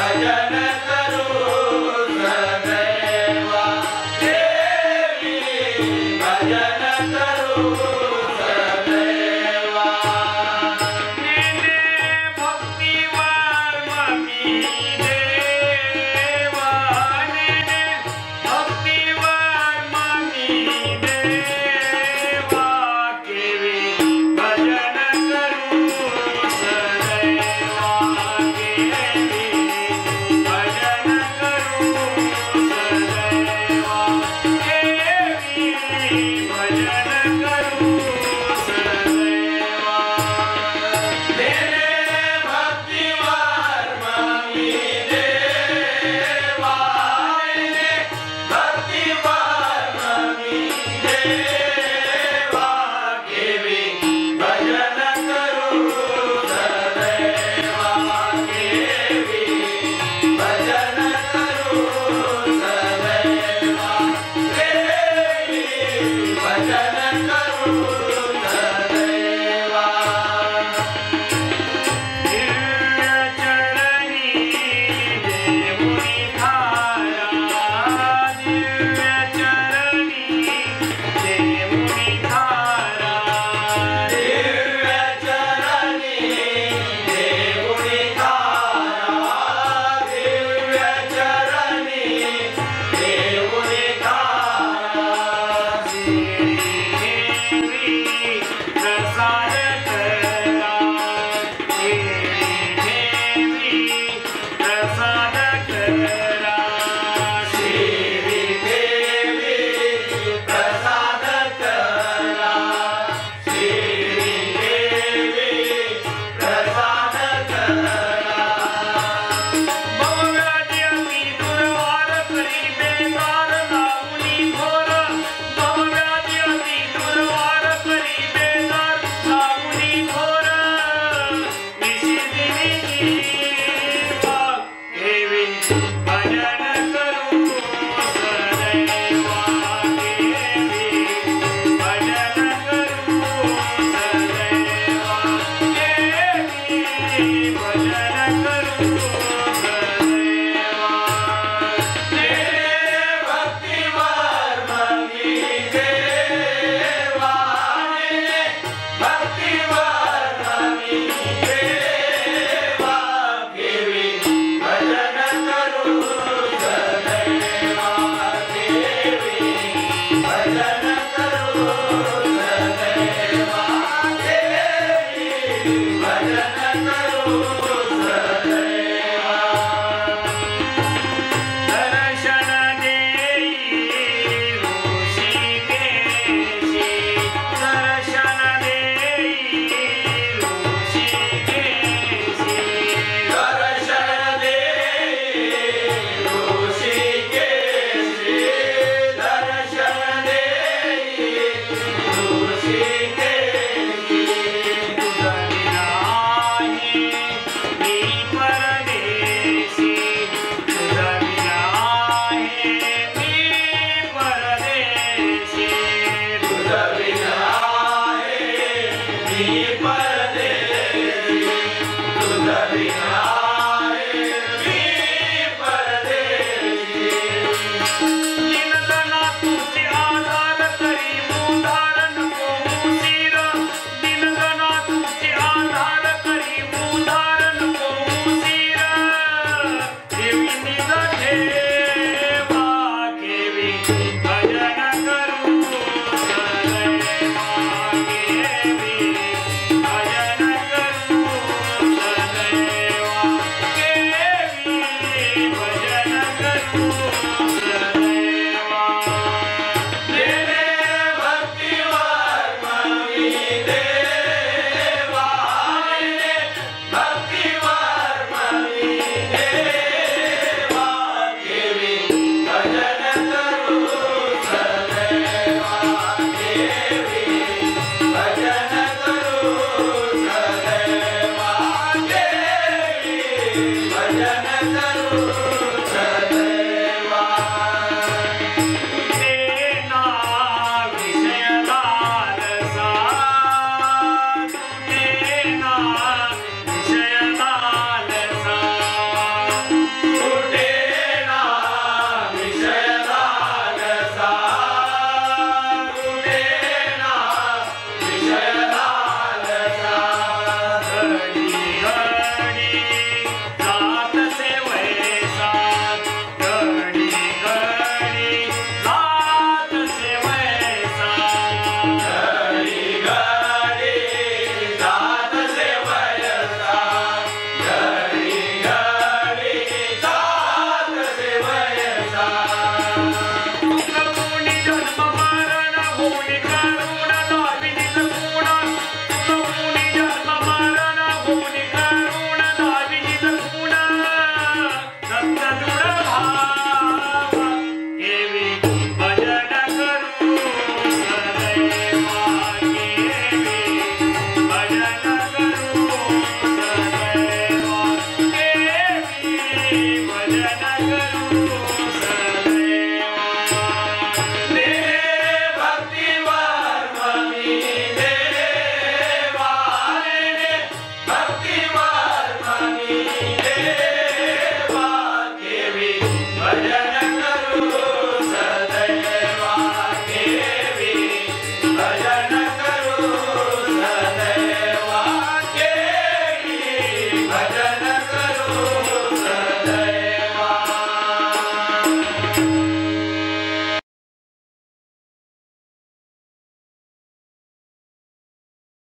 I got yeah. Thank